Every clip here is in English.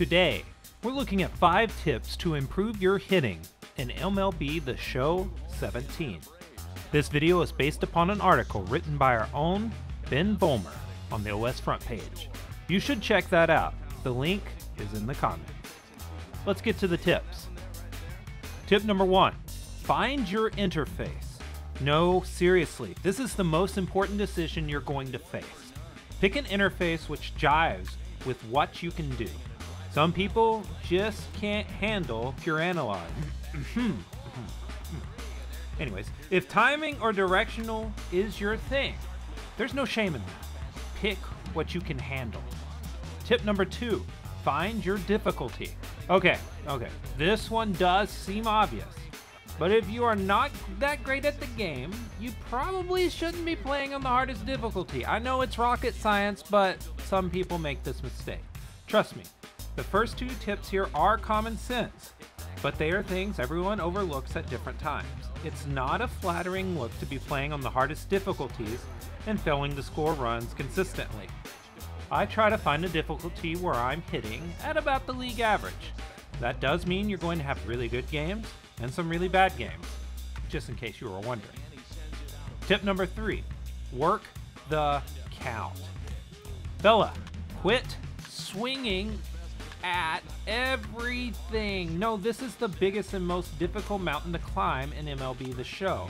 Today, we're looking at 5 tips to improve your hitting in MLB The Show 17. This video is based upon an article written by our own Ben Vollmer on the OS front page. You should check that out. The link is in the comments. Let's get to the tips. Tip number one find your interface. No, seriously, this is the most important decision you're going to face. Pick an interface which jives with what you can do. Some people just can't handle pure analog. Hmm. Anyways, if timing or directional is your thing, there's no shame in that. Pick what you can handle. Tip number two find your difficulty. Okay, okay, this one does seem obvious. But if you are not that great at the game, you probably shouldn't be playing on the hardest difficulty. I know it's rocket science, but some people make this mistake. Trust me, the first two tips here are common sense, but they are things everyone overlooks at different times. It's not a flattering look to be playing on the hardest difficulties and failing to score runs consistently. I try to find a difficulty where I'm hitting at about the league average. That does mean you're going to have really good games and some really bad games, just in case you were wondering. Tip number three work the count. Bella, quit swinging at everything. No, this is the biggest and most difficult mountain to climb in MLB The Show.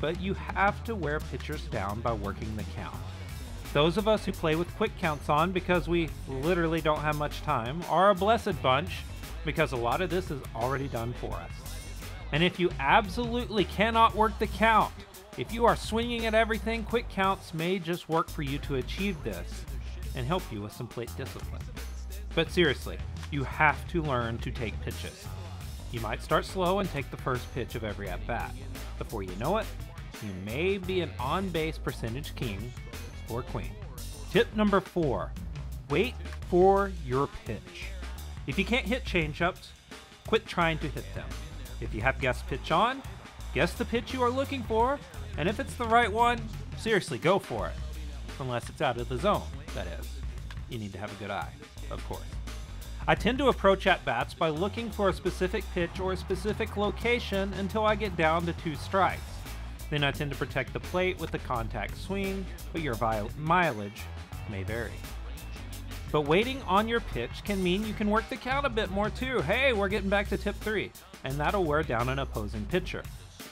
But you have to wear pitchers down by working the count. Those of us who play with quick counts on because we literally don't have much time are a blessed bunch because a lot of this is already done for us. And if you absolutely cannot work the count, if you are swinging at everything, quick counts may just work for you to achieve this and help you with some plate discipline. But seriously, you have to learn to take pitches. You might start slow and take the first pitch of every at bat. Before you know it, you may be an on base percentage king or queen. Tip number four wait for your pitch. If you can't hit changeups, quit trying to hit them. If you have guess pitch on, guess the pitch you are looking for, and if it's the right one, seriously, go for it. Unless it's out of the zone, that is. You need to have a good eye, of course. I tend to approach at bats by looking for a specific pitch or a specific location until I get down to two strikes. Then I tend to protect the plate with the contact swing, but your mileage may vary. But waiting on your pitch can mean you can work the count a bit more too. Hey, we're getting back to tip three, and that'll wear down an opposing pitcher.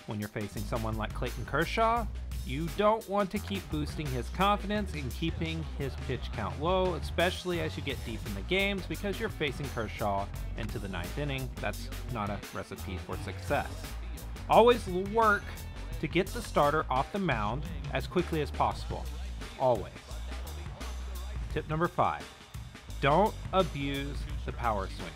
When you're facing someone like Clayton Kershaw, you don't want to keep boosting his confidence and keeping his pitch count low, especially as you get deep in the games because you're facing Kershaw into the ninth inning. That's not a recipe for success. Always work to get the starter off the mound as quickly as possible. Always. Tip number five don't abuse the power swing.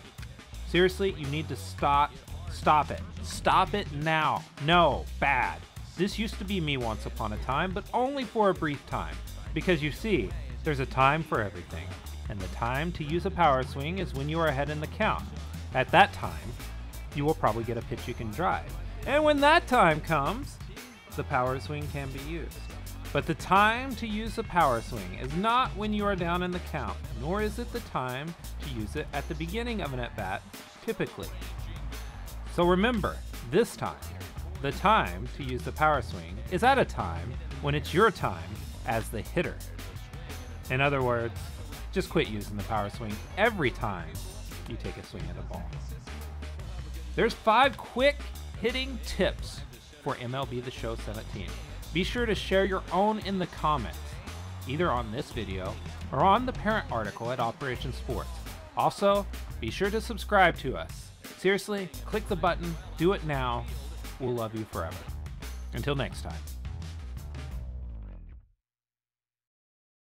Seriously, you need to stop. Stop it. Stop it now. No, bad. This used to be me once upon a time, but only for a brief time. Because you see, there's a time for everything. And the time to use a power swing is when you are ahead in the count. At that time, you will probably get a pitch you can drive. And when that time comes, the power swing can be used. But the time to use the power swing is not when you are down in the count, nor is it the time to use it at the beginning of an at bat, typically. So remember, this time, the time to use the power swing is at a time when it's your time as the hitter. In other words, just quit using the power swing every time you take a swing at a ball. There's five quick hitting tips for MLB The Show 17. Be sure to share your own in the comments, either on this video or on the parent article at Operation Sports. Also, be sure to subscribe to us. Seriously, click the button, do it now. We'll love you forever. Until next time.